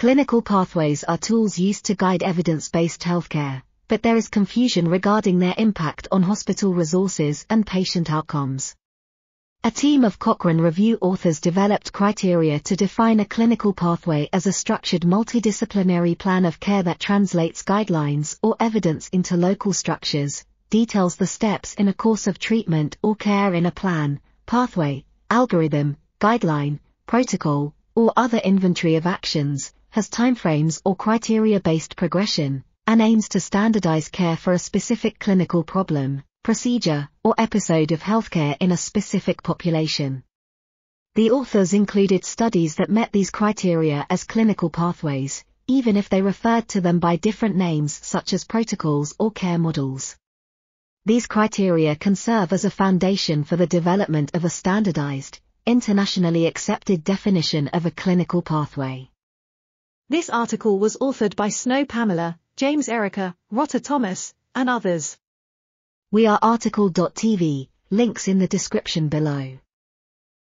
Clinical pathways are tools used to guide evidence-based healthcare, but there is confusion regarding their impact on hospital resources and patient outcomes. A team of Cochrane Review authors developed criteria to define a clinical pathway as a structured multidisciplinary plan of care that translates guidelines or evidence into local structures, details the steps in a course of treatment or care in a plan, pathway, algorithm, guideline, protocol, or other inventory of actions, has timeframes or criteria-based progression, and aims to standardize care for a specific clinical problem procedure, or episode of healthcare in a specific population. The authors included studies that met these criteria as clinical pathways, even if they referred to them by different names such as protocols or care models. These criteria can serve as a foundation for the development of a standardized, internationally accepted definition of a clinical pathway. This article was authored by Snow Pamela, James Erica, Rotter Thomas, and others. We are RTCL.TV, links in the description below.